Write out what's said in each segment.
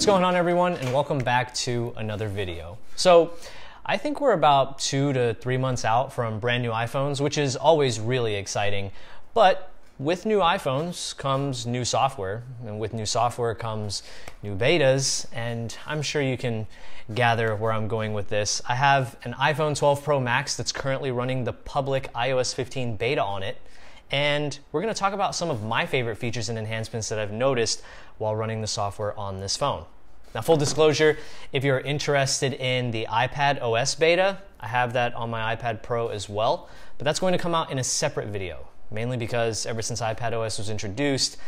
What's going on everyone and welcome back to another video. So I think we're about two to three months out from brand new iPhones, which is always really exciting. But with new iPhones comes new software, and with new software comes new betas, and I'm sure you can gather where I'm going with this. I have an iPhone 12 Pro Max that's currently running the public iOS 15 beta on it, and we're going to talk about some of my favorite features and enhancements that I've noticed while running the software on this phone. Now, full disclosure, if you're interested in the iPad OS beta, I have that on my iPad Pro as well, but that's going to come out in a separate video, mainly because ever since iPad OS was introduced,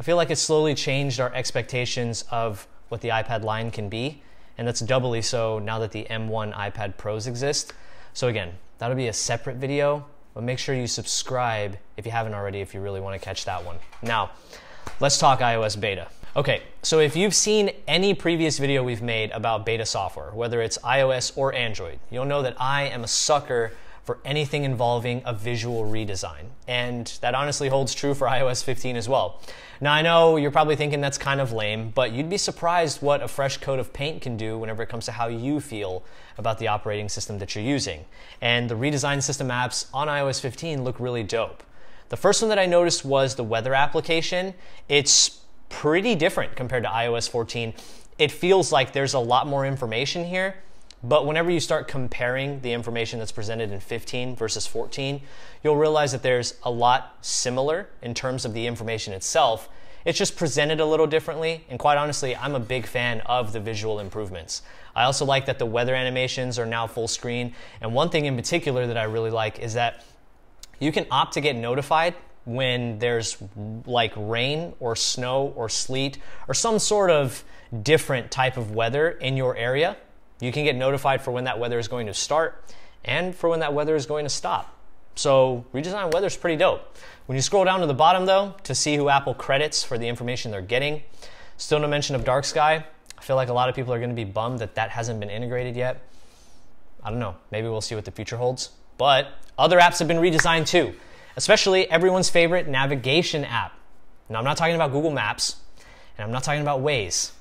I feel like it's slowly changed our expectations of what the iPad line can be, and that's doubly so now that the M1 iPad Pros exist. So again, that'll be a separate video, but make sure you subscribe if you haven't already if you really want to catch that one. Now, let's talk iOS beta. Okay, so if you've seen any previous video we've made about beta software, whether it's iOS or Android, you'll know that I am a sucker for anything involving a visual redesign. And that honestly holds true for iOS 15 as well. Now, I know you're probably thinking that's kind of lame, but you'd be surprised what a fresh coat of paint can do whenever it comes to how you feel about the operating system that you're using. And the redesigned system apps on iOS 15 look really dope. The first one that I noticed was the weather application. It's pretty different compared to iOS 14. It feels like there's a lot more information here but whenever you start comparing the information that's presented in 15 versus 14, you'll realize that there's a lot similar in terms of the information itself. It's just presented a little differently, and quite honestly, I'm a big fan of the visual improvements. I also like that the weather animations are now full screen, and one thing in particular that I really like is that you can opt to get notified when there's like rain or snow or sleet or some sort of different type of weather in your area you can get notified for when that weather is going to start and for when that weather is going to stop. So redesign weather is pretty dope. When you scroll down to the bottom though, to see who Apple credits for the information they're getting, still no mention of dark sky. I feel like a lot of people are going to be bummed that that hasn't been integrated yet. I don't know. Maybe we'll see what the future holds. But other apps have been redesigned too, especially everyone's favorite navigation app. Now, I'm not talking about Google Maps, and I'm not talking about Waze.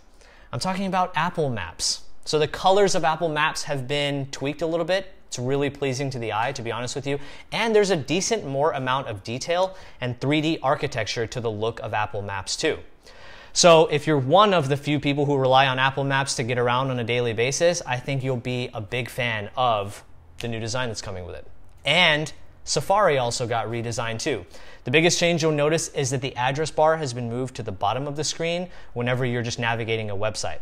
I'm talking about Apple Maps. So the colors of Apple Maps have been tweaked a little bit. It's really pleasing to the eye, to be honest with you. And there's a decent more amount of detail and 3D architecture to the look of Apple Maps too. So if you're one of the few people who rely on Apple Maps to get around on a daily basis, I think you'll be a big fan of the new design that's coming with it. And Safari also got redesigned too. The biggest change you'll notice is that the address bar has been moved to the bottom of the screen whenever you're just navigating a website.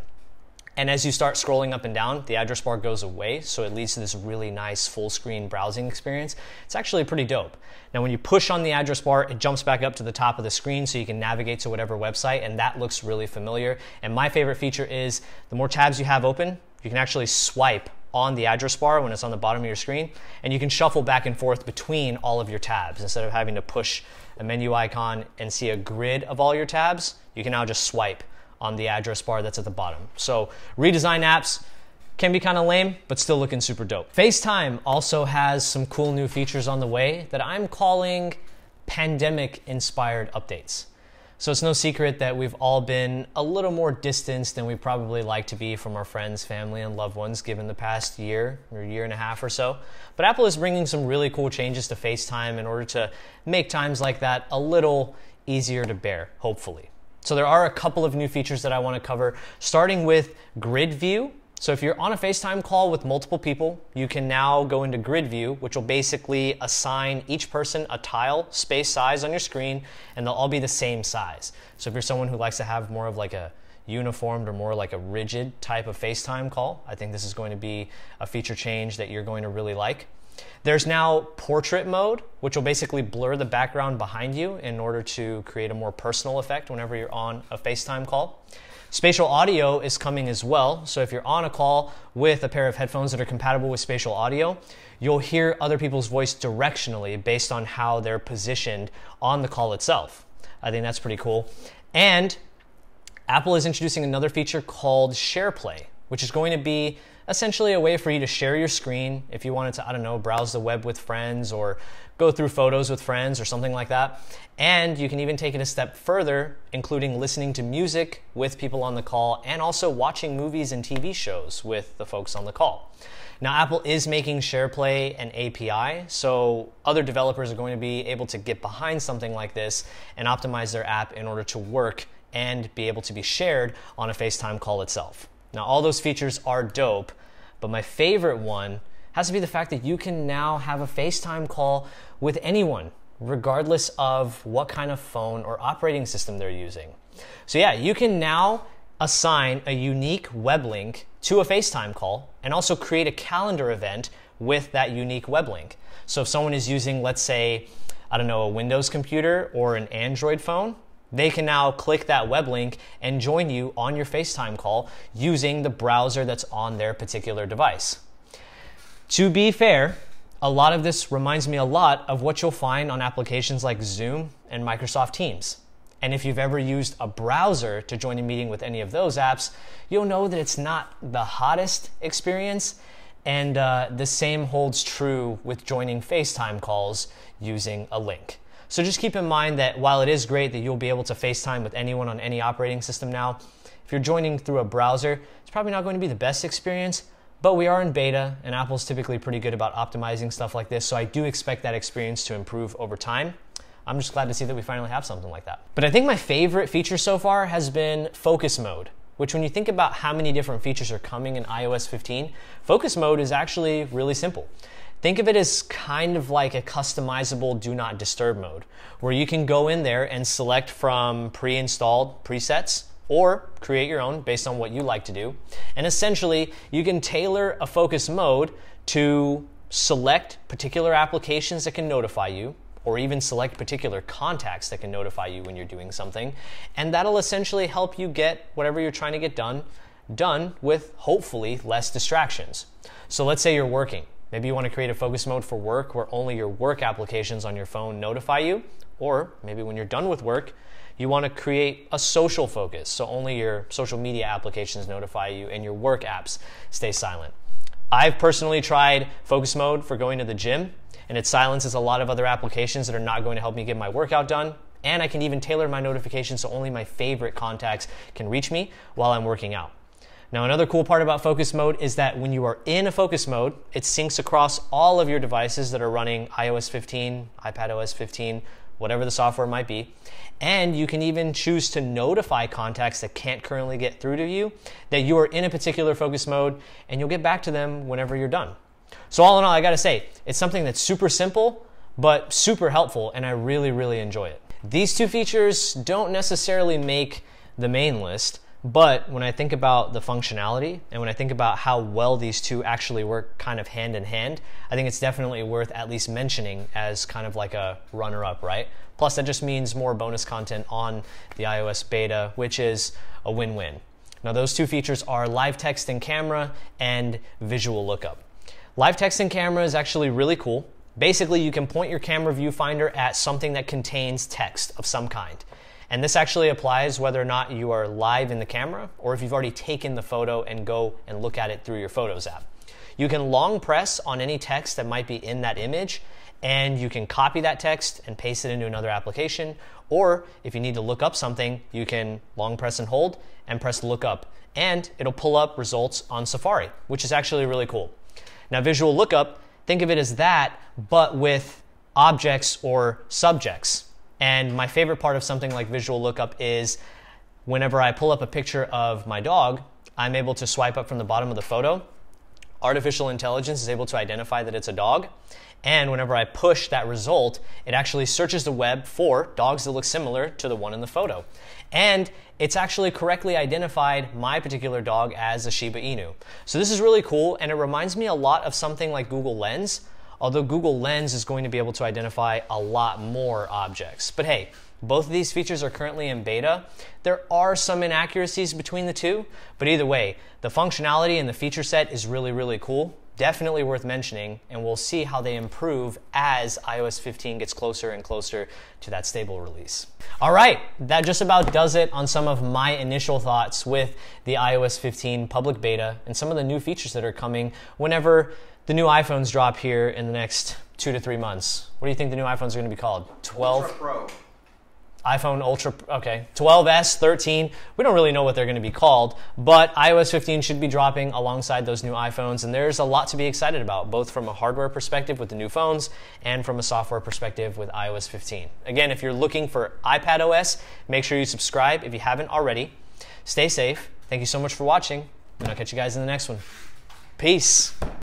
And as you start scrolling up and down, the address bar goes away, so it leads to this really nice full screen browsing experience. It's actually pretty dope. Now, when you push on the address bar, it jumps back up to the top of the screen so you can navigate to whatever website, and that looks really familiar. And my favorite feature is the more tabs you have open, you can actually swipe on the address bar when it's on the bottom of your screen, and you can shuffle back and forth between all of your tabs. Instead of having to push a menu icon and see a grid of all your tabs, you can now just swipe on the address bar that's at the bottom. So redesign apps can be kind of lame, but still looking super dope. FaceTime also has some cool new features on the way that I'm calling pandemic inspired updates. So it's no secret that we've all been a little more distanced than we probably like to be from our friends, family, and loved ones given the past year or year and a half or so. But Apple is bringing some really cool changes to FaceTime in order to make times like that a little easier to bear, hopefully. So there are a couple of new features that I want to cover, starting with grid view. So if you're on a FaceTime call with multiple people, you can now go into grid view, which will basically assign each person a tile space size on your screen, and they'll all be the same size. So if you're someone who likes to have more of like a uniformed or more like a rigid type of FaceTime call, I think this is going to be a feature change that you're going to really like. There's now portrait mode, which will basically blur the background behind you in order to create a more personal effect whenever you're on a FaceTime call. Spatial audio is coming as well. So if you're on a call with a pair of headphones that are compatible with spatial audio, you'll hear other people's voice directionally based on how they're positioned on the call itself. I think that's pretty cool. And Apple is introducing another feature called SharePlay, which is going to be essentially a way for you to share your screen if you wanted to, I don't know, browse the web with friends or go through photos with friends or something like that. And you can even take it a step further, including listening to music with people on the call and also watching movies and TV shows with the folks on the call. Now, Apple is making SharePlay an API, so other developers are going to be able to get behind something like this and optimize their app in order to work and be able to be shared on a FaceTime call itself. Now, all those features are dope, but my favorite one has to be the fact that you can now have a FaceTime call with anyone, regardless of what kind of phone or operating system they're using. So, yeah, you can now assign a unique web link to a FaceTime call and also create a calendar event with that unique web link. So if someone is using, let's say, I don't know, a Windows computer or an Android phone, they can now click that web link and join you on your FaceTime call using the browser that's on their particular device. To be fair, a lot of this reminds me a lot of what you'll find on applications like Zoom and Microsoft Teams. And if you've ever used a browser to join a meeting with any of those apps, you'll know that it's not the hottest experience. And uh, the same holds true with joining FaceTime calls using a link. So just keep in mind that while it is great that you'll be able to FaceTime with anyone on any operating system now, if you're joining through a browser, it's probably not going to be the best experience, but we are in beta and Apple's typically pretty good about optimizing stuff like this. So I do expect that experience to improve over time. I'm just glad to see that we finally have something like that. But I think my favorite feature so far has been focus mode, which when you think about how many different features are coming in iOS 15, focus mode is actually really simple. Think of it as kind of like a customizable do not disturb mode, where you can go in there and select from pre installed presets or create your own based on what you like to do. And essentially, you can tailor a focus mode to select particular applications that can notify you or even select particular contacts that can notify you when you're doing something. And that'll essentially help you get whatever you're trying to get done done with hopefully less distractions. So let's say you're working. Maybe you want to create a focus mode for work where only your work applications on your phone notify you, or maybe when you're done with work, you want to create a social focus so only your social media applications notify you and your work apps stay silent. I've personally tried focus mode for going to the gym and it silences a lot of other applications that are not going to help me get my workout done. And I can even tailor my notifications so only my favorite contacts can reach me while I'm working out. Now, another cool part about focus mode is that when you are in a focus mode, it syncs across all of your devices that are running iOS 15, iPadOS 15, whatever the software might be. And you can even choose to notify contacts that can't currently get through to you that you are in a particular focus mode and you'll get back to them whenever you're done. So, all in all, I gotta say, it's something that's super simple, but super helpful, and I really, really enjoy it. These two features don't necessarily make the main list, but when I think about the functionality and when I think about how well these two actually work kind of hand in hand, I think it's definitely worth at least mentioning as kind of like a runner up, right? Plus, that just means more bonus content on the iOS beta, which is a win win. Now, those two features are live text and camera and visual lookup. Live text and camera is actually really cool. Basically, you can point your camera viewfinder at something that contains text of some kind. And this actually applies whether or not you are live in the camera or if you've already taken the photo and go and look at it through your Photos app. You can long press on any text that might be in that image and you can copy that text and paste it into another application. Or if you need to look up something, you can long press and hold and press look up and it'll pull up results on Safari, which is actually really cool. Now, visual lookup, think of it as that, but with objects or subjects. And my favorite part of something like visual lookup is whenever I pull up a picture of my dog, I'm able to swipe up from the bottom of the photo. Artificial intelligence is able to identify that it's a dog. And whenever I push that result, it actually searches the web for dogs that look similar to the one in the photo. And it's actually correctly identified my particular dog as a Shiba Inu. So this is really cool, and it reminds me a lot of something like Google Lens, although Google Lens is going to be able to identify a lot more objects. But hey, both of these features are currently in beta. There are some inaccuracies between the two, but either way, the functionality and the feature set is really, really cool. definitely worth mentioning, and we'll see how they improve as iOS 15 gets closer and closer to that stable release. All right, that just about does it on some of my initial thoughts with the iOS 15 public beta and some of the new features that are coming whenever the new iPhones drop here in the next two to three months. What do you think the new iPhones are going to be called? 12 Ultra Pro. iPhone Ultra, okay, 12s, 13. We don't really know what they're going to be called, but iOS 15 should be dropping alongside those new iPhones, and there's a lot to be excited about, both from a hardware perspective with the new phones and from a software perspective with iOS 15. Again, if you're looking for iPad OS, make sure you subscribe if you haven't already. Stay safe. Thank you so much for watching, and I'll catch you guys in the next one. Peace.